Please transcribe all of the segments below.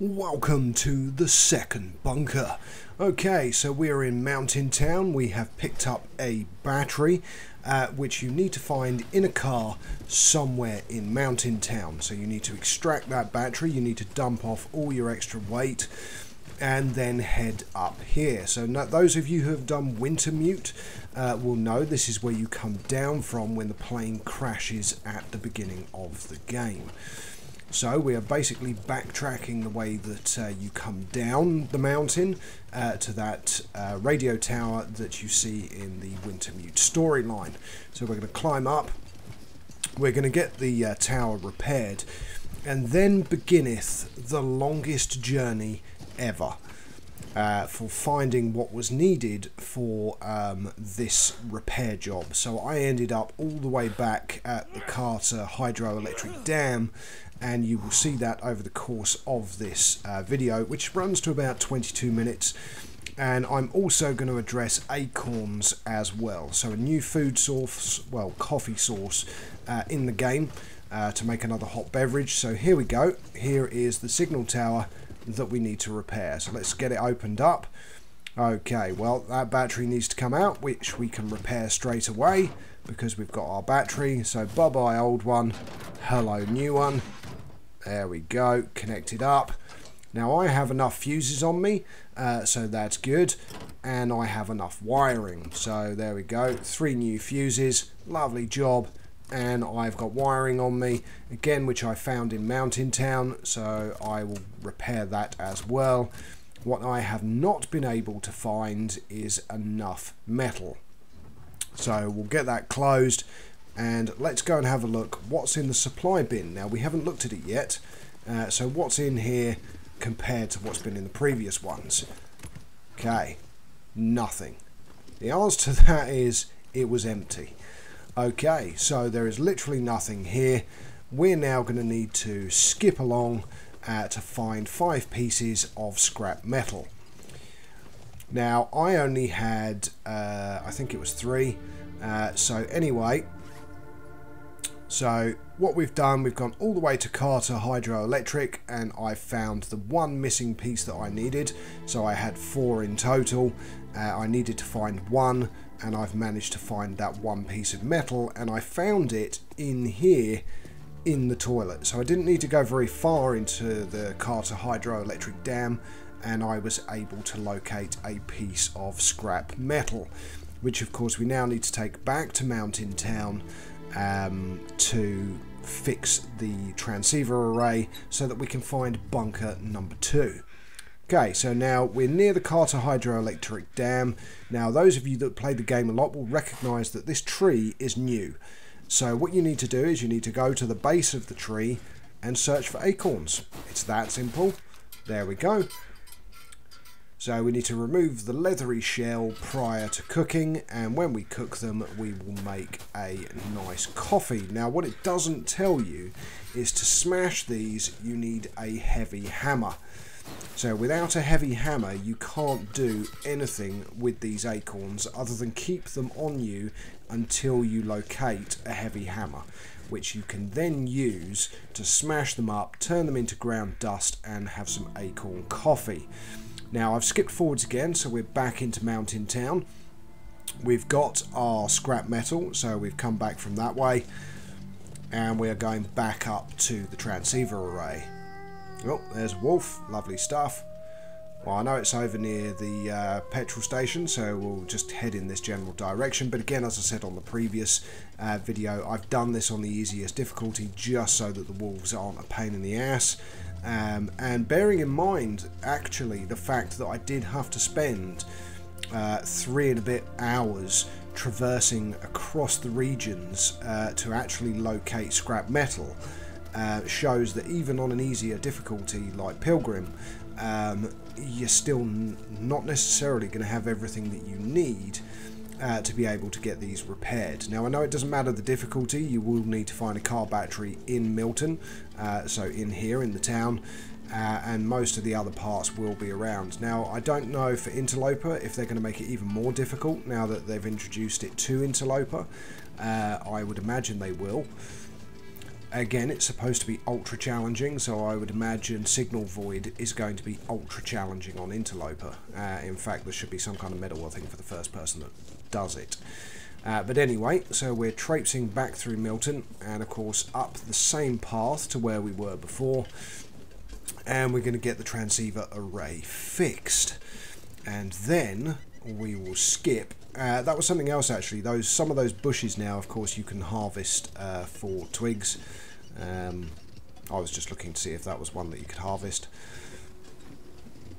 Welcome to the second bunker. Okay, so we're in Mountain Town. We have picked up a battery, uh, which you need to find in a car somewhere in Mountain Town. So you need to extract that battery, you need to dump off all your extra weight, and then head up here. So no, those of you who have done Wintermute uh, will know this is where you come down from when the plane crashes at the beginning of the game. So we are basically backtracking the way that uh, you come down the mountain uh, to that uh, radio tower that you see in the Wintermute storyline. So we're going to climb up, we're going to get the uh, tower repaired, and then beginneth the longest journey ever. Uh, for finding what was needed for um, this repair job. So I ended up all the way back at the Carter Hydroelectric Dam and you will see that over the course of this uh, video which runs to about 22 minutes. And I'm also going to address acorns as well. So a new food source well coffee source uh, in the game uh, to make another hot beverage. So here we go. Here is the signal tower that we need to repair. So let's get it opened up. Okay well that battery needs to come out which we can repair straight away because we've got our battery so bye bye old one hello new one there we go, connected up. Now I have enough fuses on me, uh, so that's good. And I have enough wiring. So there we go, three new fuses, lovely job. And I've got wiring on me, again, which I found in Mountain Town, so I will repair that as well. What I have not been able to find is enough metal. So we'll get that closed and let's go and have a look what's in the supply bin. Now we haven't looked at it yet uh, so what's in here compared to what's been in the previous ones? Okay nothing. The answer to that is it was empty. Okay so there is literally nothing here. We're now going to need to skip along uh, to find five pieces of scrap metal now I only had uh, I think it was three uh, so anyway so what we've done, we've gone all the way to Carter Hydroelectric and I found the one missing piece that I needed. So I had four in total. Uh, I needed to find one and I've managed to find that one piece of metal and I found it in here in the toilet. So I didn't need to go very far into the Carter Hydroelectric Dam and I was able to locate a piece of scrap metal which of course we now need to take back to Mountain Town um, to fix the transceiver array so that we can find bunker number two. Okay, so now we're near the Carter Hydroelectric Dam. Now, those of you that play the game a lot will recognize that this tree is new. So what you need to do is you need to go to the base of the tree and search for acorns. It's that simple. There we go. So we need to remove the leathery shell prior to cooking and when we cook them we will make a nice coffee. Now what it doesn't tell you is to smash these you need a heavy hammer. So without a heavy hammer you can't do anything with these acorns other than keep them on you until you locate a heavy hammer which you can then use to smash them up, turn them into ground dust and have some acorn coffee. Now I've skipped forwards again, so we're back into Mountain Town. We've got our scrap metal, so we've come back from that way. And we are going back up to the transceiver array. Oh, there's wolf. Lovely stuff. Well, I know it's over near the uh, petrol station, so we'll just head in this general direction. But again, as I said on the previous uh, video, I've done this on the easiest difficulty just so that the wolves aren't a pain in the ass. Um, and bearing in mind, actually, the fact that I did have to spend uh, three and a bit hours traversing across the regions uh, to actually locate scrap metal uh, shows that even on an easier difficulty like Pilgrim, um, you're still not necessarily going to have everything that you need uh, to be able to get these repaired. Now I know it doesn't matter the difficulty, you will need to find a car battery in Milton, uh, so in here in the town, uh, and most of the other parts will be around. Now I don't know for Interloper if they're going to make it even more difficult now that they've introduced it to Interloper. Uh, I would imagine they will. Again, it's supposed to be ultra challenging, so I would imagine Signal Void is going to be ultra challenging on Interloper. Uh, in fact, there should be some kind of medal, I think, for the first person that does it. Uh, but anyway, so we're traipsing back through Milton, and of course up the same path to where we were before, and we're going to get the transceiver array fixed. And then we will skip uh, that was something else actually. Those some of those bushes now, of course, you can harvest uh, for twigs. Um, I was just looking to see if that was one that you could harvest.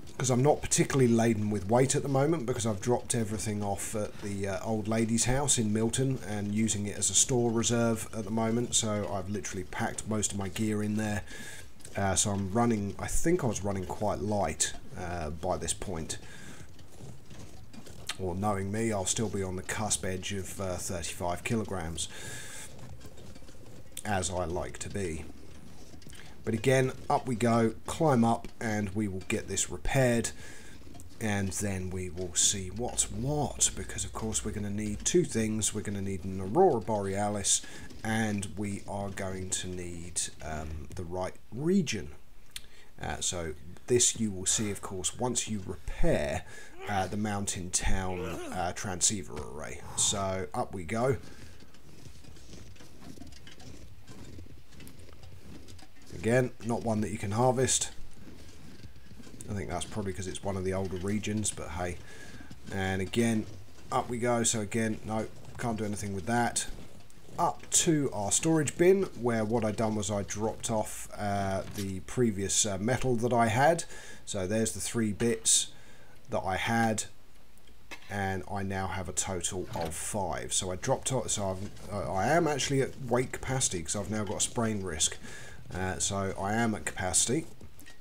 Because I'm not particularly laden with weight at the moment because I've dropped everything off at the uh, old lady's house in Milton and using it as a store reserve at the moment. So I've literally packed most of my gear in there. Uh, so I'm running, I think I was running quite light uh, by this point or knowing me, I'll still be on the cusp edge of uh, 35 kilograms, as I like to be. But again, up we go, climb up, and we will get this repaired, and then we will see what's what, because of course we're going to need two things. We're going to need an Aurora Borealis, and we are going to need um, the right region. Uh, so this you will see, of course, once you repair uh, the Mountain Town uh, transceiver array. So up we go. Again, not one that you can harvest. I think that's probably because it's one of the older regions, but hey. And again, up we go. So again, no, can't do anything with that. Up to our storage bin, where what I done was I dropped off uh, the previous uh, metal that I had. So there's the three bits that I had and I now have a total of five. So I dropped off, so I've, I am actually at weight capacity because I've now got a sprain risk. Uh, so I am at capacity.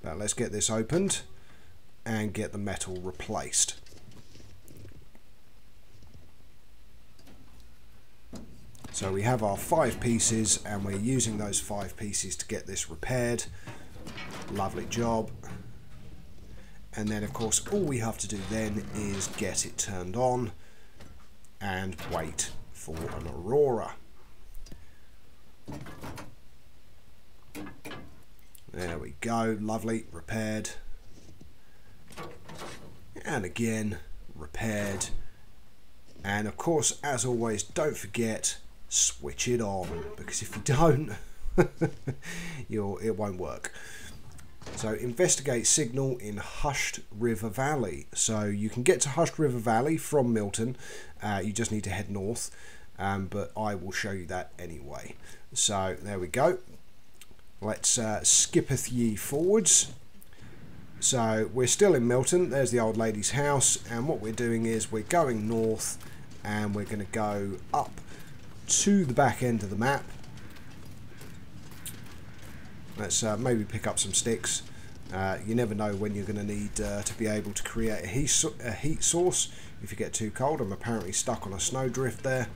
Now let's get this opened and get the metal replaced. So we have our five pieces and we're using those five pieces to get this repaired. Lovely job and then of course all we have to do then is get it turned on and wait for an aurora. There we go. Lovely. Repaired. And again repaired. And of course as always don't forget switch it on. Because if you don't you'll it won't work so investigate signal in Hushed River Valley. So you can get to Hushed River Valley from Milton. Uh, you just need to head north. Um, but I will show you that anyway. So there we go. Let's uh, skippeth ye forwards. So we're still in Milton. There's the old lady's house. And what we're doing is we're going north and we're going to go up to the back end of the map Let's uh, maybe pick up some sticks. Uh, you never know when you're going to need uh, to be able to create a heat, a heat source if you get too cold. I'm apparently stuck on a snowdrift there.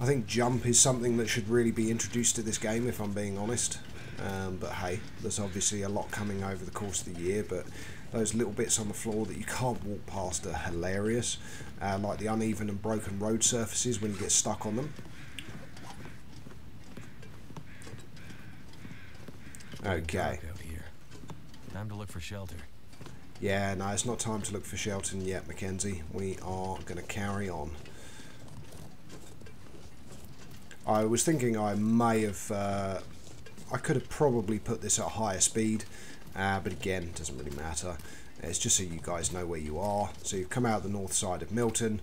I think jump is something that should really be introduced to this game if I'm being honest. Um, but hey, there's obviously a lot coming over the course of the year, but those little bits on the floor that you can't walk past are hilarious, uh, like the uneven and broken road surfaces when you get stuck on them. Okay. Time to look for shelter. Yeah, no, it's not time to look for shelter yet, Mackenzie. We are going to carry on. I was thinking I may have... Uh, I could have probably put this at a higher speed, uh, but again, it doesn't really matter. It's just so you guys know where you are. So you've come out the north side of Milton.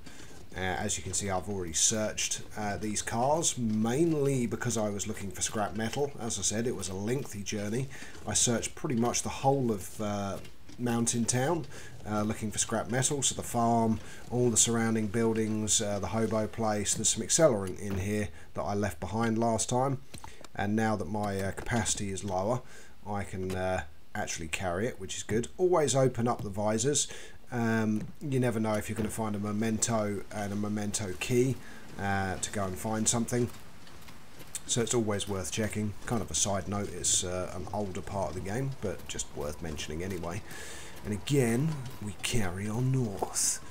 Uh, as you can see, I've already searched uh, these cars, mainly because I was looking for scrap metal. As I said, it was a lengthy journey. I searched pretty much the whole of uh, Mountain Town, uh, looking for scrap metal, so the farm, all the surrounding buildings, uh, the hobo place, there's some accelerant in here that I left behind last time. And now that my uh, capacity is lower, I can actually carry it, which is good. Always open up the visors um, you never know if you're going to find a memento and a memento key uh, to go and find something. So it's always worth checking. Kind of a side note, it's uh, an older part of the game, but just worth mentioning anyway. And again, we carry on north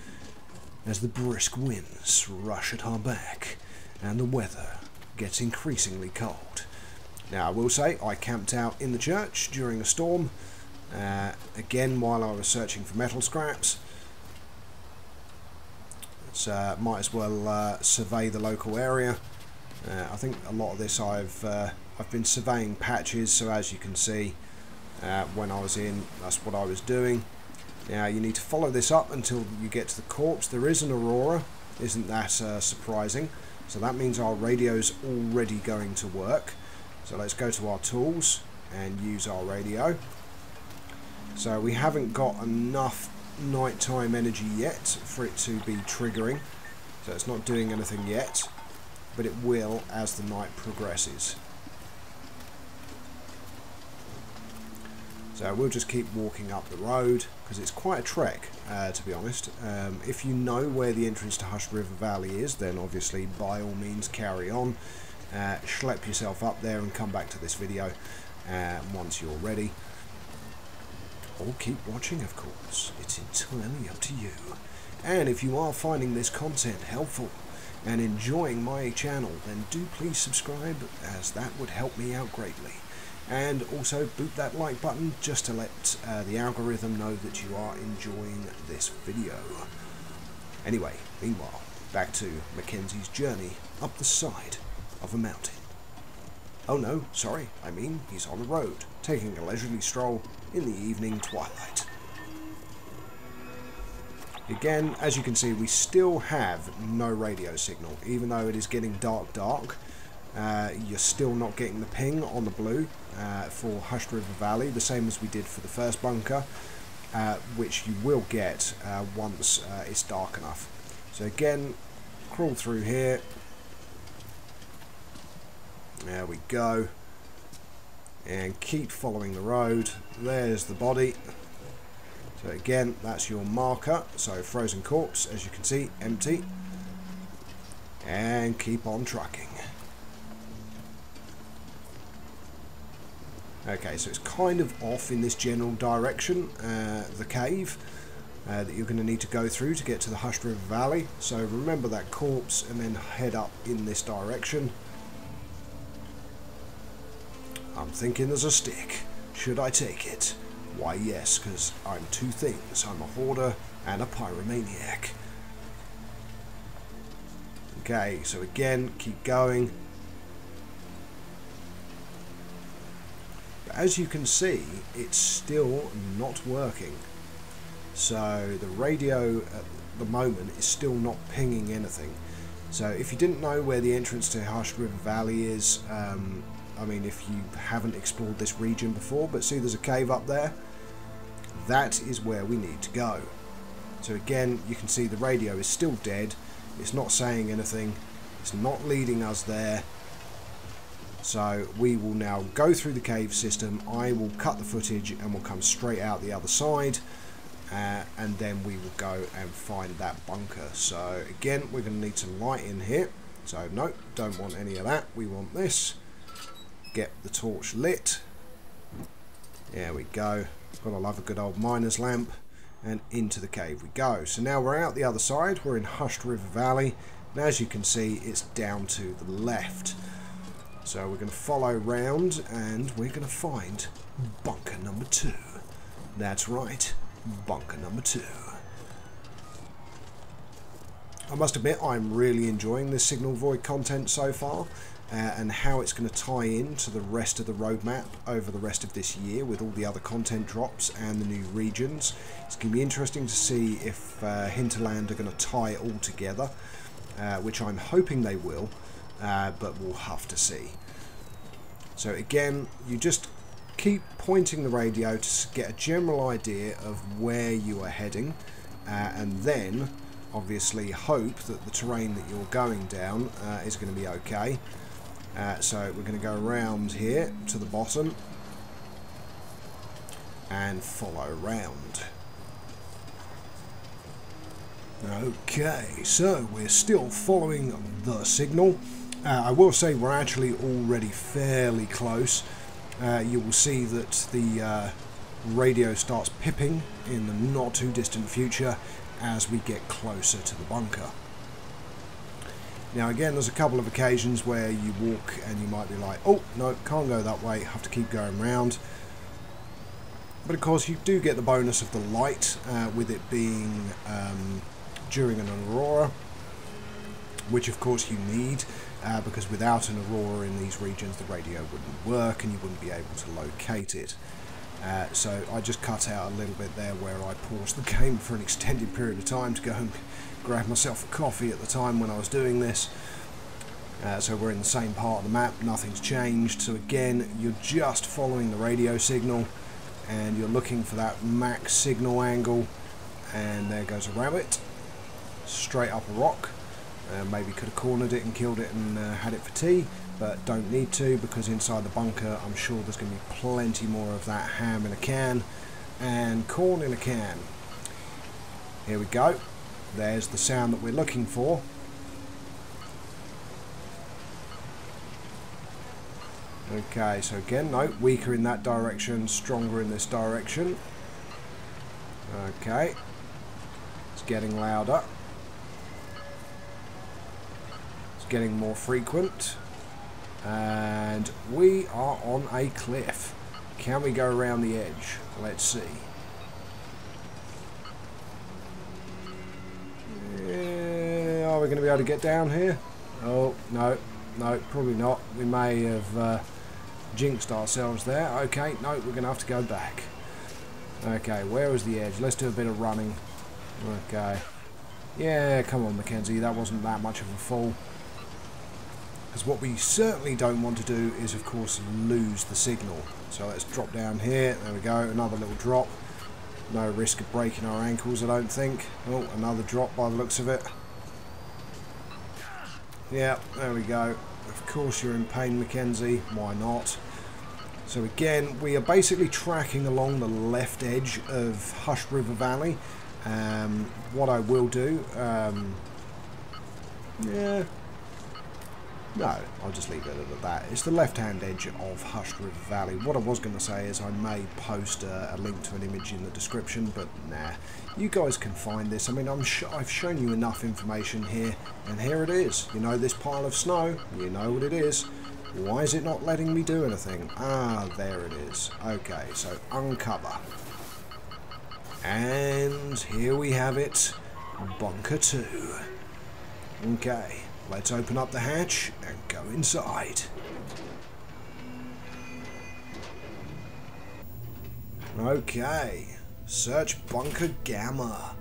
as the brisk winds rush at our back and the weather gets increasingly cold. Now, I will say I camped out in the church during a storm, uh, again while I was searching for metal scraps. So, uh, might as well uh, survey the local area. Uh, I think a lot of this I've uh, I've been surveying patches, so as you can see, uh, when I was in, that's what I was doing. Now you need to follow this up until you get to the corpse. There is an aurora, isn't that surprising? So that means our radio's already going to work. So let's go to our tools and use our radio. So we haven't got enough nighttime energy yet for it to be triggering. So it's not doing anything yet, but it will as the night progresses. So we'll just keep walking up the road because it's quite a trek, uh, to be honest. Um, if you know where the entrance to Hushed River Valley is, then obviously by all means carry on. Uh, schlep yourself up there and come back to this video uh, once you're ready. Or keep watching, of course. It's entirely up to you. And if you are finding this content helpful and enjoying my channel, then do please subscribe as that would help me out greatly and also boot that like button just to let uh, the algorithm know that you are enjoying this video. Anyway, meanwhile, back to Mackenzie's journey up the side of a mountain. Oh no, sorry, I mean he's on the road, taking a leisurely stroll in the evening twilight. Again, as you can see, we still have no radio signal, even though it is getting dark dark. Uh, you're still not getting the ping on the blue uh, for Hushed River Valley, the same as we did for the first bunker, uh, which you will get uh, once uh, it's dark enough. So again, crawl through here. There we go. And keep following the road. There's the body. So again, that's your marker. So frozen corpse, as you can see, empty. And keep on trucking. Okay, so it's kind of off in this general direction, uh, the cave uh, that you're going to need to go through to get to the Hushed River Valley. So remember that corpse and then head up in this direction. I'm thinking there's a stick. Should I take it? Why yes, because I'm two things. I'm a hoarder and a pyromaniac. Okay, so again, keep going. as you can see, it's still not working. So the radio at the moment is still not pinging anything. So if you didn't know where the entrance to Hushed River Valley is, um, I mean if you haven't explored this region before, but see there's a cave up there, that is where we need to go. So again, you can see the radio is still dead, it's not saying anything, it's not leading us there, so we will now go through the cave system. I will cut the footage and we'll come straight out the other side. Uh, and then we will go and find that bunker. So again, we're going to need some light in here. So no, don't want any of that. We want this. Get the torch lit. There we go. Gotta love a good old miner's lamp. And into the cave we go. So now we're out the other side. We're in Hushed River Valley. And as you can see, it's down to the left. So we're going to follow round and we're going to find bunker number two. That's right, bunker number two. I must admit I'm really enjoying this Signal Void content so far uh, and how it's going to tie in to the rest of the roadmap over the rest of this year with all the other content drops and the new regions. It's going to be interesting to see if uh, Hinterland are going to tie it all together, uh, which I'm hoping they will uh, but we'll have to see. So again, you just keep pointing the radio to get a general idea of where you are heading, uh, and then obviously hope that the terrain that you're going down uh, is going to be okay. Uh, so we're going to go around here to the bottom and follow round. Okay, so we're still following the signal. Uh, I will say we're actually already fairly close. Uh, you will see that the uh, radio starts pipping in the not too distant future as we get closer to the bunker. Now again, there's a couple of occasions where you walk and you might be like, oh, no, can't go that way, have to keep going round. But of course, you do get the bonus of the light uh, with it being um, during an aurora, which of course you need, uh, because without an aurora in these regions, the radio wouldn't work and you wouldn't be able to locate it. Uh, so I just cut out a little bit there where I paused the game for an extended period of time to go and grab myself a coffee at the time when I was doing this. Uh, so we're in the same part of the map, nothing's changed. So again, you're just following the radio signal and you're looking for that max signal angle and there goes a rabbit straight up a rock. Uh, maybe could have cornered it and killed it and uh, had it for tea but don't need to because inside the bunker I'm sure there's going to be plenty more of that ham in a can and corn in a can. Here we go. There's the sound that we're looking for. Okay, so again, no, weaker in that direction, stronger in this direction. Okay. It's getting louder. It's getting more frequent. And we are on a cliff. Can we go around the edge? Let's see. Yeah, are we going to be able to get down here? Oh, no. No, probably not. We may have uh, jinxed ourselves there. Okay, no, we're going to have to go back. Okay, where was the edge? Let's do a bit of running. Okay. Yeah, come on, Mackenzie. That wasn't that much of a fall. Because what we certainly don't want to do is, of course, lose the signal. So let's drop down here. There we go. Another little drop. No risk of breaking our ankles, I don't think. Oh, another drop by the looks of it. Yeah, there we go. Of course you're in pain, Mackenzie. Why not? So again, we are basically tracking along the left edge of Hushed River Valley. Um, what I will do, um, yeah, no, I'll just leave it at that. It's the left-hand edge of Hushed River Valley. What I was going to say is I may post a, a, link to an image in the description, but nah. You guys can find this. I mean, I'm sh I've shown you enough information here, and here it is. You know this pile of snow? You know what it is. Why is it not letting me do anything? Ah, there it is. Okay, so uncover. And here we have it. Bunker 2. Okay. Let's open up the hatch and go inside. Okay, search bunker gamma.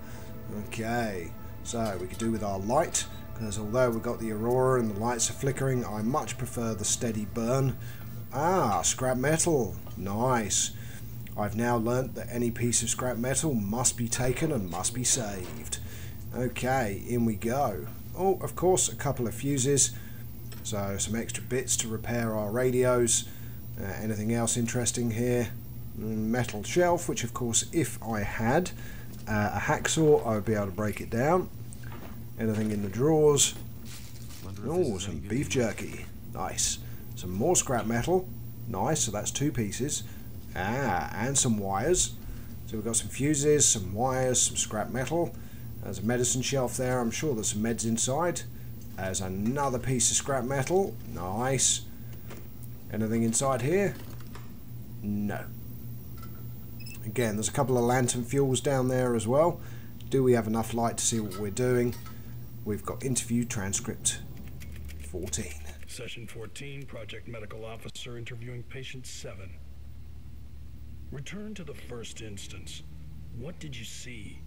Okay, so we could do with our light, because although we've got the aurora and the lights are flickering, I much prefer the steady burn. Ah, scrap metal. Nice. I've now learnt that any piece of scrap metal must be taken and must be saved. Okay, in we go. Oh, of course, a couple of fuses. So some extra bits to repair our radios. Uh, anything else interesting here? Mm, metal shelf, which of course, if I had uh, a hacksaw, I would be able to break it down. Anything in the drawers? Oh, some beef jerky. Nice. Some more scrap metal. Nice, so that's two pieces. Ah, and some wires. So we've got some fuses, some wires, some scrap metal. There's a medicine shelf there. I'm sure there's some meds inside. There's another piece of scrap metal. Nice. Anything inside here? No. Again, there's a couple of lantern fuels down there as well. Do we have enough light to see what we're doing? We've got interview transcript 14. Session 14, Project Medical Officer interviewing patient 7. Return to the first instance. What did you see?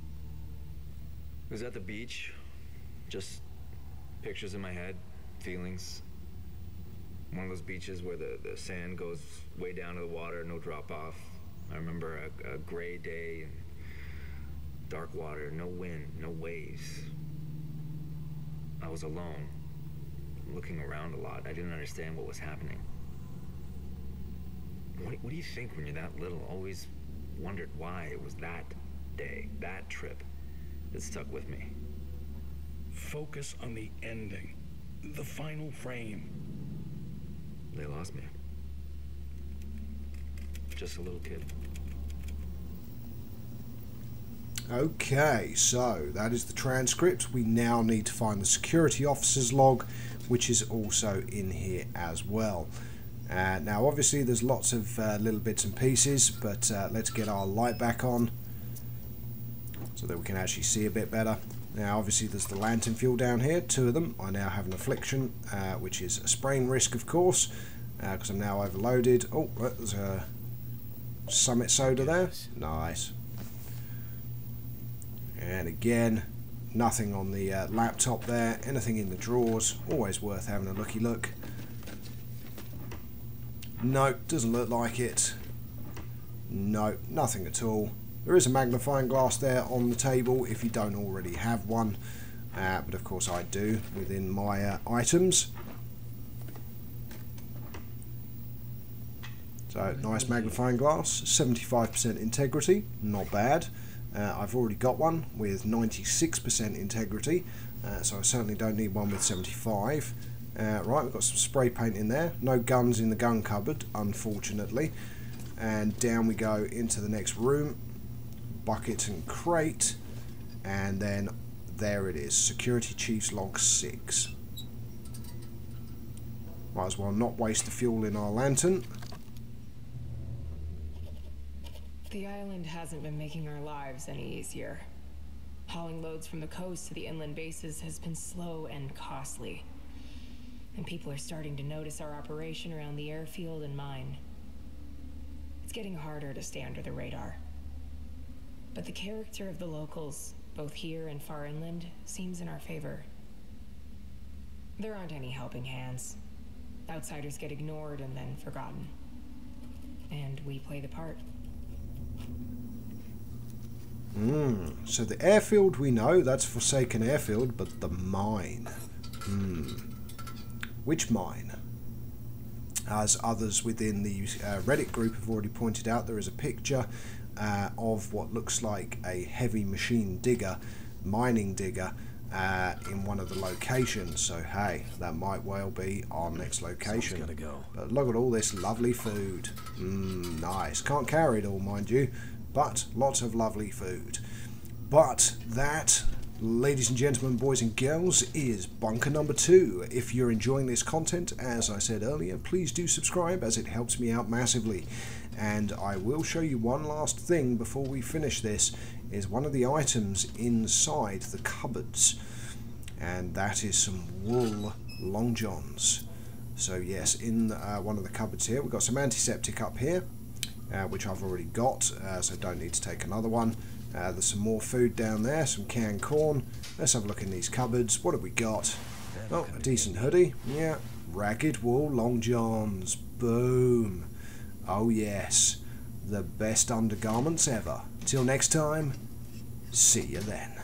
It was at the beach. Just pictures in my head, feelings. One of those beaches where the, the sand goes way down to the water, no drop off. I remember a, a gray day and dark water, no wind, no waves. I was alone, looking around a lot. I didn't understand what was happening. What, what do you think when you're that little? Always wondered why it was that day, that trip that stuck with me. Focus on the ending, the final frame. They lost me. Just a little kid. Okay, so that is the transcript. We now need to find the security officer's log, which is also in here as well. Uh, now, obviously, there's lots of uh, little bits and pieces, but uh, let's get our light back on so that we can actually see a bit better. Now, obviously, there's the lantern fuel down here, two of them. I now have an affliction, uh, which is a sprain risk, of course, because uh, I'm now overloaded. Oh, there's a Summit soda there. Nice. And again, nothing on the uh, laptop there. Anything in the drawers. Always worth having a looky look. Nope, doesn't look like it. Nope, nothing at all. There is a magnifying glass there on the table if you don't already have one. Uh, but of course I do within my uh, items. So nice magnifying glass, 75% integrity, not bad. Uh, I've already got one with 96% integrity, uh, so I certainly don't need one with 75. Uh, right, we've got some spray paint in there. No guns in the gun cupboard, unfortunately. And down we go into the next room. Bucket and crate. And then there it is, Security Chief's Log 6. Might as well not waste the fuel in our lantern. The island hasn't been making our lives any easier. Hauling loads from the coast to the inland bases has been slow and costly. And people are starting to notice our operation around the airfield and mine. It's getting harder to stay under the radar. But the character of the locals, both here and far inland, seems in our favor. There aren't any helping hands. Outsiders get ignored and then forgotten. And we play the part. Hmm. So the airfield we know, that's Forsaken Airfield, but the mine. Hmm. Which mine? As others within the uh, Reddit group have already pointed out, there is a picture uh, of what looks like a heavy machine digger, mining digger, uh, in one of the locations. So hey, that might well be our next location. Gotta go. But look at all this lovely food. Mmm, nice. Can't carry it all, mind you, but lots of lovely food. But that, ladies and gentlemen, boys and girls, is bunker number two. If you're enjoying this content, as I said earlier, please do subscribe as it helps me out massively. And I will show you one last thing before we finish this, is one of the items inside the cupboards. And that is some wool long johns. So yes, in uh, one of the cupboards here, we've got some antiseptic up here, uh, which I've already got, uh, so don't need to take another one. Uh, there's some more food down there, some canned corn. Let's have a look in these cupboards. What have we got? Oh, a decent hoodie. Yeah. Ragged wool long johns. Boom. Oh yes. The best undergarments ever. Till next time, see you then.